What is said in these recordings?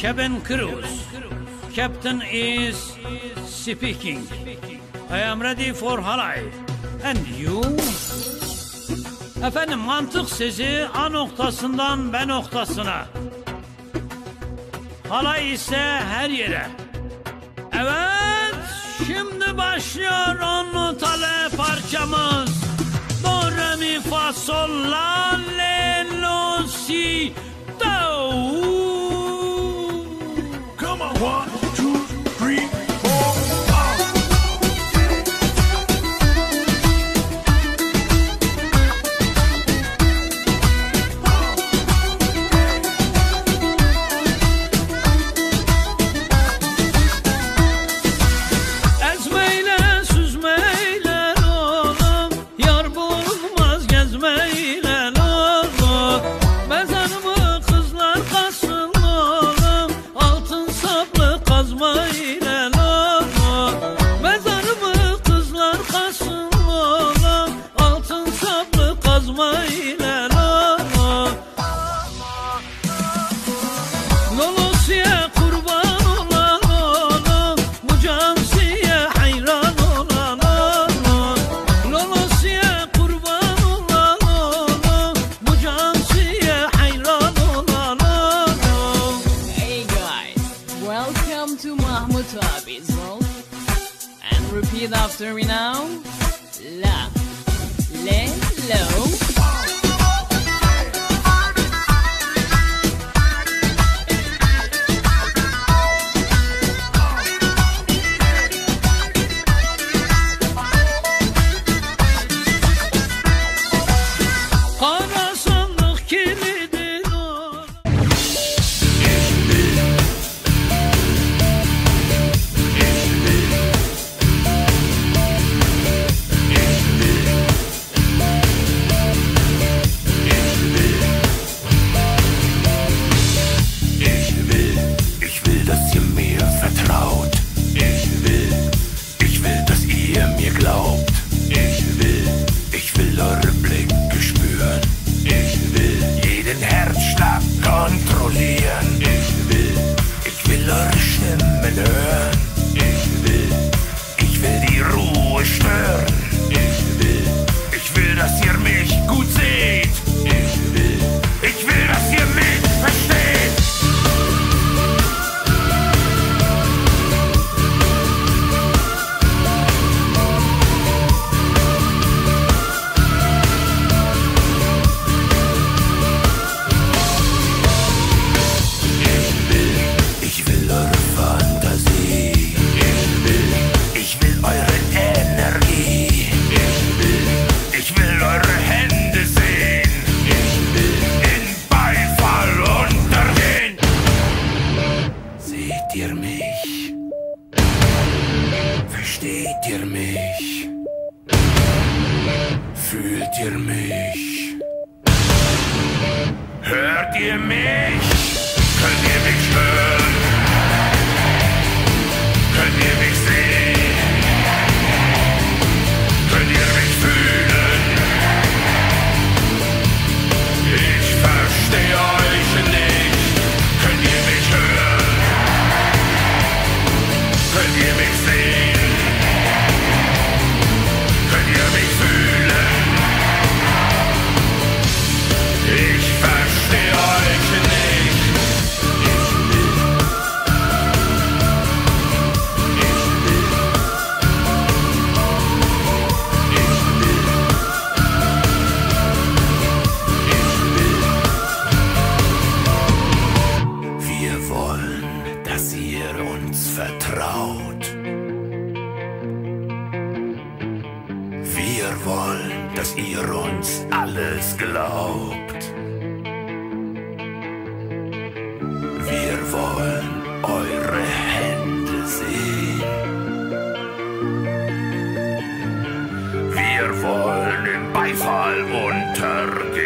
Kevin Cruz. Captain is speaking. I am ready for halay. And you? Efendim mantık sizi A noktasından B noktasına. Halay ise her yere. Evet, şimdi başlıyor onu tale parçamız. Do, re, mi, fa, sol, la, le, lo, si, do. One. Versteht ihr mich? Fühlt ihr mich? Hört ihr mich? Könnt ihr mich hören? Haut. Wir wollen, dass ihr uns alles glaubt. Wir wollen eure Hände sehen. Wir wollen im Beifall untergehen.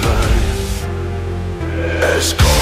life is cold.